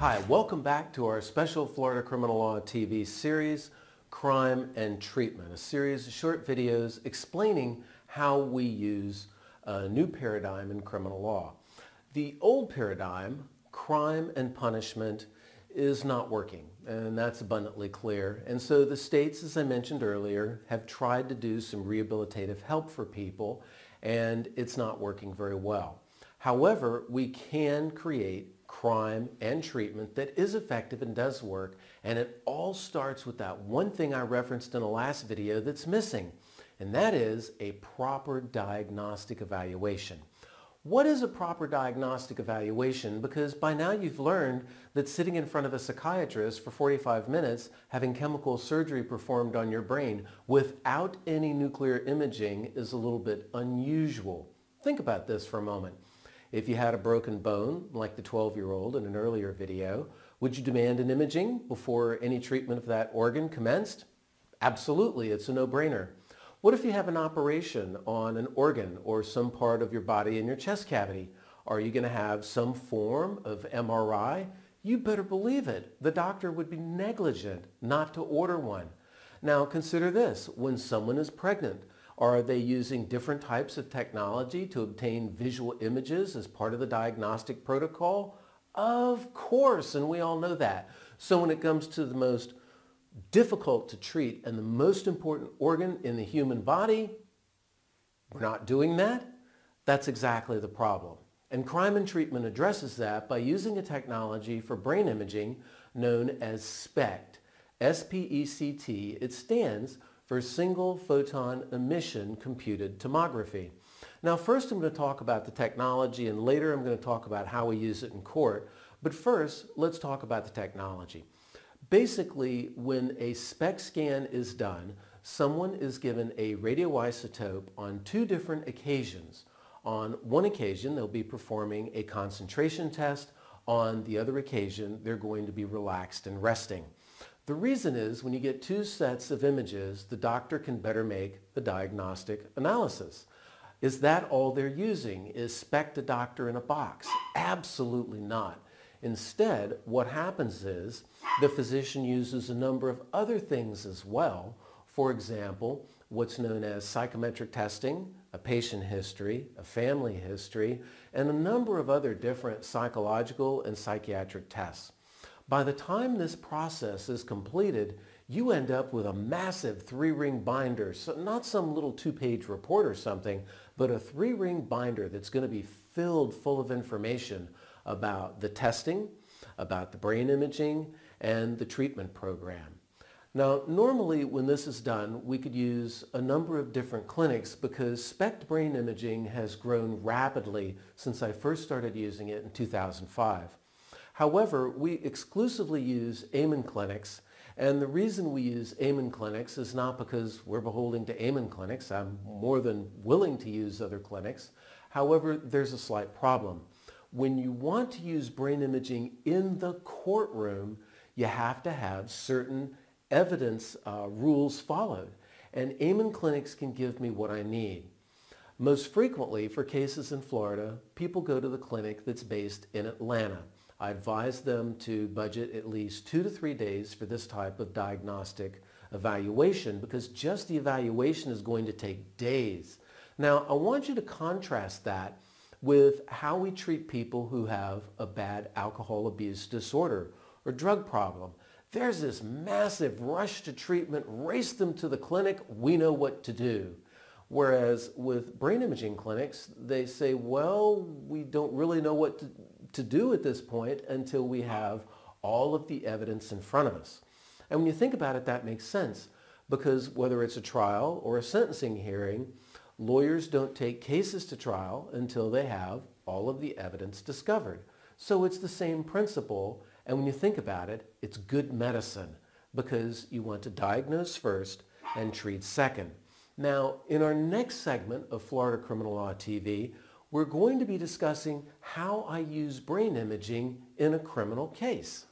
Hi, welcome back to our special Florida Criminal Law TV series, Crime and Treatment, a series of short videos explaining how we use a new paradigm in criminal law. The old paradigm, crime and punishment, is not working, and that's abundantly clear. And so the states, as I mentioned earlier, have tried to do some rehabilitative help for people, and it's not working very well. However, we can create crime and treatment that is effective and does work, and it all starts with that one thing I referenced in the last video that's missing, and that is a proper diagnostic evaluation. What is a proper diagnostic evaluation? Because by now you've learned that sitting in front of a psychiatrist for 45 minutes having chemical surgery performed on your brain without any nuclear imaging is a little bit unusual. Think about this for a moment. If you had a broken bone, like the 12-year-old in an earlier video, would you demand an imaging before any treatment of that organ commenced? Absolutely, it's a no-brainer. What if you have an operation on an organ or some part of your body in your chest cavity? Are you going to have some form of MRI? You better believe it. The doctor would be negligent not to order one. Now consider this. When someone is pregnant, are they using different types of technology to obtain visual images as part of the diagnostic protocol? Of course, and we all know that. So when it comes to the most difficult to treat and the most important organ in the human body, we're not doing that. That's exactly the problem. And crime and treatment addresses that by using a technology for brain imaging known as SPECT. S-P-E-C-T. It stands for Single Photon Emission Computed Tomography. Now first I'm going to talk about the technology and later I'm going to talk about how we use it in court. But first, let's talk about the technology. Basically, when a SPECT scan is done, someone is given a radioisotope on two different occasions. On one occasion, they'll be performing a concentration test. On the other occasion, they're going to be relaxed and resting. The reason is when you get two sets of images, the doctor can better make the diagnostic analysis. Is that all they're using? Is SPECT a doctor in a box? Absolutely not. Instead, what happens is the physician uses a number of other things as well. For example, what's known as psychometric testing, a patient history, a family history, and a number of other different psychological and psychiatric tests. By the time this process is completed, you end up with a massive three-ring binder, so not some little two-page report or something, but a three-ring binder that's going to be filled full of information about the testing, about the brain imaging, and the treatment program. Now, normally when this is done, we could use a number of different clinics because SPECT brain imaging has grown rapidly since I first started using it in 2005. However, we exclusively use Amen clinics and the reason we use Amen clinics is not because we're beholden to Amen clinics. I'm more than willing to use other clinics. However, there's a slight problem when you want to use brain imaging in the courtroom, you have to have certain evidence uh, rules followed. And Amen clinics can give me what I need. Most frequently, for cases in Florida, people go to the clinic that's based in Atlanta. I advise them to budget at least two to three days for this type of diagnostic evaluation because just the evaluation is going to take days. Now, I want you to contrast that with how we treat people who have a bad alcohol abuse disorder or drug problem. There's this massive rush to treatment, race them to the clinic, we know what to do. Whereas with brain imaging clinics, they say, well, we don't really know what to, to do at this point until we have all of the evidence in front of us. And when you think about it, that makes sense because whether it's a trial or a sentencing hearing, Lawyers don't take cases to trial until they have all of the evidence discovered. So it's the same principle, and when you think about it, it's good medicine because you want to diagnose first and treat second. Now, in our next segment of Florida Criminal Law TV, we're going to be discussing how I use brain imaging in a criminal case.